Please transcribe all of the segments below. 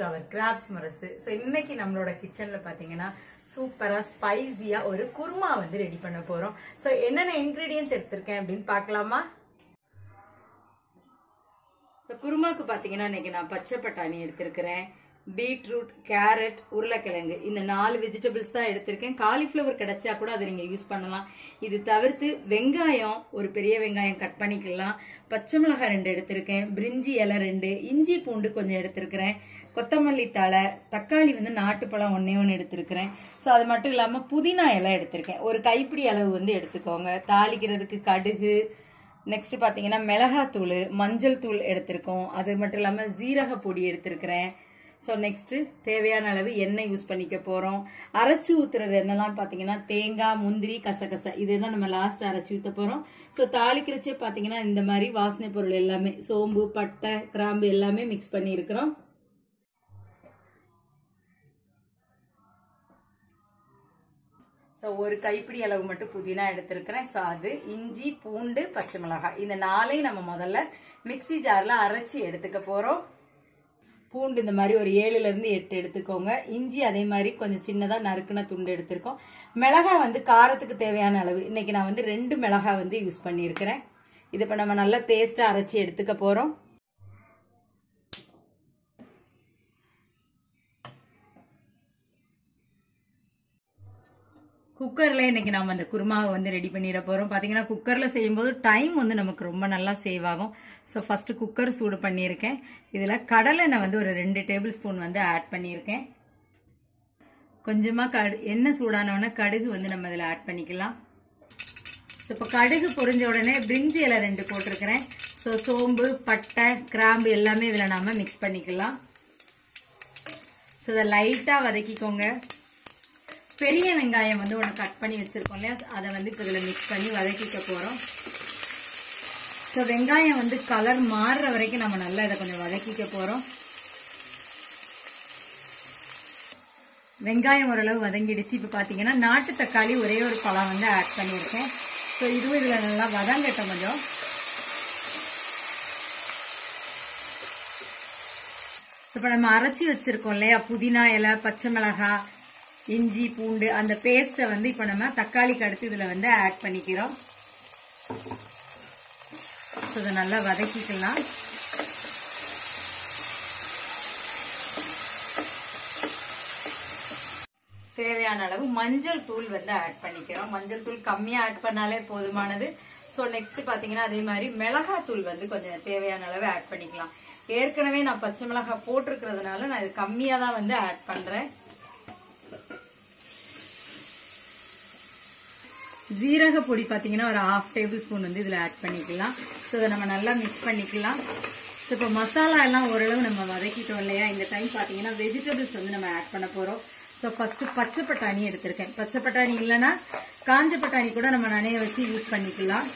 To our graphs மரசு. So இன்னைக்கு நம்மளோட கிச்சனில் பார்த்தீங்கன்னா சூப்பராக ஸ்பைசியாக ஒரு குருமா வந்து ரெடி பண்ண போகிறோம் ஸோ என்னென்ன இன்க்ரீடியன்ஸ் எடுத்திருக்கேன் அப்படின்னு பார்க்கலாமா? ஸோ குருமாவுக்கு பார்த்தீங்கன்னா இன்னைக்கு நான் பச்சை பட்டாணி எடுத்திருக்கிறேன். பீட்ரூட் கேரட் உருளைக்கிழங்கு இந்த நாலு வெஜிடபிள்ஸ் தான் எடுத்திருக்கேன். காலிஃப்ளவர் கிடைச்சா கூட அதை நீங்கள் யூஸ் பண்ணலாம். இது தவிர்த்து வெங்காயம் ஒரு பெரிய வெங்காயம் கட் பண்ணிக்கலாம். பச்சை மிளகாய் ரெண்டு எடுத்திருக்கேன். பிரிஞ்சி இலை ரெண்டு இஞ்சி பூண்டு கொஞ்சம் எடுத்திருக்கிறேன். கொத்தமல்லி தழை தக்காளி வந்து நாட்டுப்பழம் ஒன்றே ஒன்று எடுத்திருக்கிறேன். ஸோ அது மட்டும் இல்லாமல் புதினா எல்லாம் எடுத்திருக்கேன். ஒரு கைப்பிடி அளவு வந்து எடுத்துக்கோங்க. தாளிக்கிறதுக்கு கடுகு நெக்ஸ்ட் பார்த்தீங்கன்னா மிளகாத்தூள் மஞ்சள் தூள் எடுத்திருக்கோம். அது மட்டும் இல்லாமல் ஜீரக பொடி எடுத்திருக்கிறேன். ஸோ நெக்ஸ்ட்டு தேவையான அளவு எண்ணெய் யூஸ் பண்ணிக்க போகிறோம் அரைச்சி ஊற்றுறது என்னெல்லாம் பார்த்தீங்கன்னா தேங்காய் முந்திரி கசகசை. இதுதான் நம்ம லாஸ்ட் அரைச்சி ஊற்ற போகிறோம் ஸோ தாளிக்கிறச்சே பார்த்தீங்கன்னா இந்த மாதிரி வாசனை பொருள் எல்லாமே சோம்பு பட்டை கிராம்பு எல்லாமே மிக்ஸ் பண்ணியிருக்கிறோம். ஸோ ஒரு கைப்பிடி அளவு மட்டும் புதினா எடுத்திருக்கிறேன். ஸோ அது இஞ்சி பூண்டு பச்சை மிளகாய். இந்த நாளையும் நம்ம முதல்ல மிக்சி ஜாரில் அரைச்சி எடுத்துக்க போகிறோம் பூண்டு இந்த மாதிரி ஒரு ஏழுலேருந்து எட்டு எடுத்துக்கோங்க. இஞ்சி அதே மாதிரி கொஞ்சம் சின்னதாக நறுக்குன துண்டு எடுத்திருக்கோம். மிளகாய் வந்து காரத்துக்கு தேவையான அளவு. இன்றைக்கி நான் வந்து ரெண்டு மிளகாய் வந்து யூஸ் பண்ணியிருக்கிறேன். இது இப்போ நம்ம நல்லா பேஸ்ட்டாக அரைச்சி எடுத்துக்க போகிறோம் குக்கரில் இன்னைக்கு நம்ம அந்த குருமாவை வந்து ரெடி பண்ணிட போகிறோம் பார்த்தீங்கன்னா குக்கரில் செய்யும்போது டைம் வந்து நமக்கு ரொம்ப நல்லா சேவ் ஆகும். ஸோ ஃபஸ்ட்டு குக்கர் சூடு பண்ணியிருக்கேன். இதில் கடலை நான் வந்து ஒரு ரெண்டு டேபிள் ஸ்பூன் வந்து ஆட் பண்ணியிருக்கேன். கொஞ்சமாக கடு எண்ணெய் சூடானவொன்னே கடுகு வந்து நம்ம இதில் ஆட் பண்ணிக்கலாம். ஸோ இப்போ கடுகு பொரிஞ்ச உடனே பிரிஞ்சி இலை ரெண்டு போட்டிருக்கிறேன். ஸோ சோம்பு பட்டை கிராம்பு எல்லாமே இதில் நாம் மிக்ஸ் பண்ணிக்கலாம். ஸோ இதை லைட்டாக வதக்கிக்கோங்க. பெரிய வெங்காயம் வந்து ஒன்று கட் பண்ணி வச்சுருக்கோம் இல்லையா? அதை வந்து இப்போ இதில் மிக்ஸ் பண்ணி வதக்கிக்க போகிறோம் ஸோ வெங்காயம் வந்து கலர் மாறுற வரைக்கும் நம்ம நல்லா இதை கொஞ்சம் வதக்கிக்க போகிறோம் வெங்காயம் ஓரளவு வதங்கிடுச்சு. இப்போ பார்த்தீங்கன்னா நாட்டு தக்காளி ஒரே ஒரு பழம் வந்து ஆட் பண்ணியிருக்கேன். ஸோ இதுவும் இதில் நல்லா வதங்கட்டும் கொஞ்சம். இப்போ நம்ம அரைச்சி வச்சுருக்கோம் இல்லையா? புதினா இலை பச்சை மிளகாய் இஞ்சி பூண்டு அந்த பேஸ்ட்டை வந்து இப்போ நம்ம தக்காளிக்கு அடுத்து இதில் வந்து ஆட் பண்ணிக்கிறோம். ஸோ இதை நல்லா வதக்கிக்கலாம். தேவையான அளவு மஞ்சள் தூள் வந்து ஆட் பண்ணிக்கிறோம். மஞ்சள் தூள் கம்மியாக ஆட் பண்ணாலே போதுமானது. ஸோ நெக்ஸ்ட் பார்த்தீங்கன்னா அதே மாதிரி மிளகாத்தூள் வந்து கொஞ்சம் தேவையான அளவு ஆட் பண்ணிக்கலாம். ஏற்கனவே நான் பச்சை மிளகாய் போட்டிருக்கிறதுனால நான் இது கம்மியாக தான் வந்து ஆட் பண்ணுறேன் ஜீரக பொடி பார்த்தீங்கன்னா ஒரு ஹாஃப் டேபிள் ஸ்பூன் வந்து இதில் ஆட் பண்ணிக்கலாம். ஸோ இதை நம்ம நல்லா மிக்ஸ் பண்ணிக்கலாம். ஸோ இப்போ மசாலா எல்லாம் ஓரளவு நம்ம வதக்கிட்டோம் இல்லையா? இந்த டைம் பார்த்தீங்கன்னா வெஜிடபிள்ஸ் வந்து நம்ம ஆட் பண்ண போகிறோம் ஸோ ஃபஸ்ட்டு பச்சை பட்டாணி எடுத்திருக்கேன். பச்சை பட்டாணி இல்லைன்னா காஞ்ச பட்டாணி கூட நம்ம நனைய வச்சு யூஸ் பண்ணிக்கலாம்.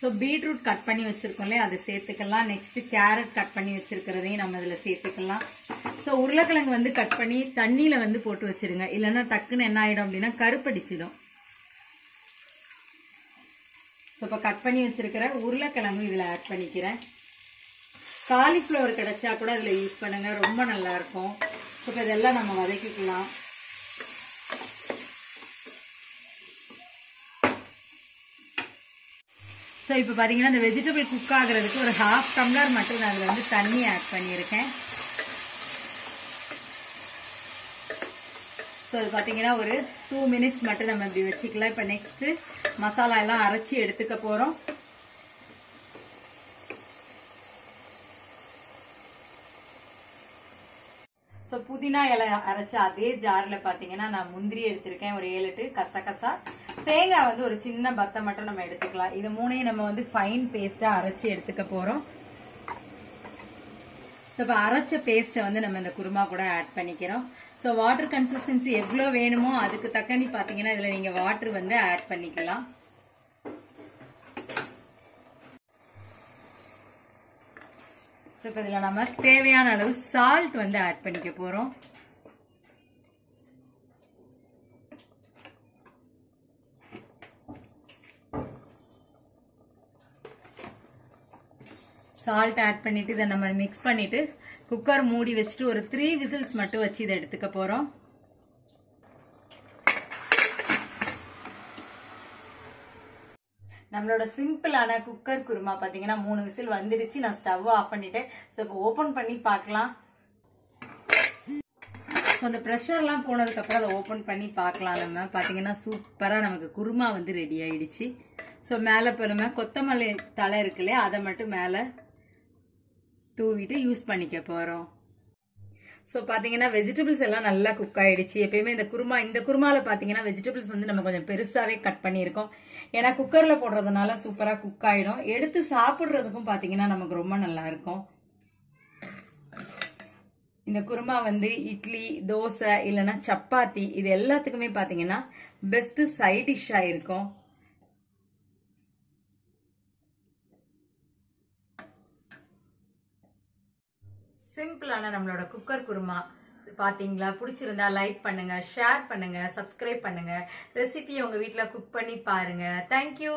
ஸோ பீட்ரூட் கட் பண்ணி வச்சுருக்கோம் அதை சேர்த்துக்கலாம். நெக்ஸ்ட்டு கேரட் கட் பண்ணி வச்சுருக்கிறதையும் நம்ம இதில் சேர்த்துக்கலாம். ஸோ உருளைக்கிழங்கு வந்து கட் பண்ணி தண்ணியில் வந்து போட்டு வச்சுருங்க. இல்லைன்னா டக்குன்னு என்ன ஆகிடும் அப்படின்னா கருப்படிச்சிடும். ஸோ இப்போ கட் பண்ணி வச்சுருக்கிற உருளைக்கிழங்கு இதில் ஆட் பண்ணிக்கிறேன். காலிஃப்ளவர் கிடைச்சா கூட அதில் யூஸ் பண்ணுங்கள் ரொம்ப நல்லாயிருக்கும் ஸோ இப்போ இதெல்லாம் நம்ம வதக்கிக்கலாம். ஸோ இப்போ பார்த்தீங்கன்னா இந்த வெஜிடபிள் குக் ஆகிறதுக்கு ஒரு ஹாஃப் டம்ளர் மட்டும் நான் அதில் வந்து தண்ணி ஆட் பண்ணியிருக்கேன். ஸோ இது பார்த்தீங்கன்னா ஒரு டூ மினிட்ஸ் மட்டும் நம்ம இப்படி வச்சுக்கலாம். இப்போ நெக்ஸ்ட்டு மசாலா எல்லாம் அரைச்சி எடுத்துக்க போகிறோம் ஸோ புதினா இலை அரைச்ச அதே ஜாரில் பார்த்தீங்கன்னா நான் முந்திரி எடுத்திருக்கேன். ஒரு ஏழு எட்டு கசகசா. தேங்காய் வந்து ஒரு சின்ன பத்தை மட்டும் நம்ம எடுத்துக்கலாம். இது மூணையும் நம்ம வந்து ஃபைன் பேஸ்ட்டாக அரைச்சி எடுத்துக்க போகிறோம் ஸோ இப்போ அரைச்ச பேஸ்ட்டை வந்து நம்ம இந்த குருமா கூட ஆட் பண்ணிக்கிறோம். ஸோ வாட்டர் கன்சிஸ்டன்சி எவ்வளோ வேணுமோ அதுக்கு தக்கனி பார்த்தீங்கன்னா இதில் நீங்கள் வாட்டர் வந்து ஆட் பண்ணிக்கலாம். ஸோ இப்போ இதில் நம்ம தேவையான அளவு சால்ட் வந்து ஆட் பண்ணிக்க போகிறோம் சால்ட் ஆட் பண்ணிட்டு இதை நம்ம மிக்ஸ் பண்ணிட்டு குக்கர் மூடி வச்சுட்டு ஒரு த்ரீ விசில்ஸ் மட்டும் வச்சு இதை எடுத்துக்க போறோம். நம்மளோட சிம்பிளான குக்கர் குருமா பார்த்தீங்கன்னா மூணு விசில் வந்துடுச்சு. நான் ஸ்டவ் ஆஃப் பண்ணிட்டேன். ஸோ இப்போ ஓப்பன் பண்ணி பார்க்கலாம். ஸோ அந்த ப்ரெஷர்லாம் போனதுக்கப்புறம் அதை ஓப்பன் பண்ணி பார்க்கலாம் நம்ம. பார்த்தீங்கன்னா சூப்பராக நமக்கு குருமா வந்து ரெடி ஆயிடுச்சு. ஸோ மேலே இப்போ நம்ம கொத்தமல்லி தலை இருக்கு இல்லையா அதை மட்டும் மேலே தூவிட்டு யூஸ் பண்ணிக்க போகிறோம் ஸோ பார்த்தீங்கன்னா வெஜிடபிள்ஸ் எல்லாம் நல்லா குக் ஆகிடுச்சு எப்பயுமே இந்த குருமா இந்த குருமாவில் பார்த்தீங்கன்னா வெஜிடபிள்ஸ் வந்து நம்ம கொஞ்சம் பெருசாகவே கட் பண்ணியிருக்கோம். ஏன்னா குக்கரில் போடுறதுனால சூப்பராக குக் ஆகிடும் எடுத்து சாப்பிட்றதுக்கும் பார்த்தீங்கன்னா நமக்கு ரொம்ப நல்லாயிருக்கும் இந்த குருமா வந்து இட்லி தோசை இல்லைன்னா சப்பாத்தி இது எல்லாத்துக்குமே பார்த்தீங்கன்னா பெஸ்ட்டு சைட் டிஷ்ஷாக இருக்கும். சிம்பிளான நம்மளோட குக்கர் குருமா. பாத்தீங்களா? பிடிச்சிருந்தா லைக் பண்ணுங்க ஷேர் பண்ணுங்க சப்ஸ்கிரைப் பண்ணுங்க. ரெசிபியை உங்க வீட்டில் குக் பண்ணி பாருங்க. தேங்க்யூ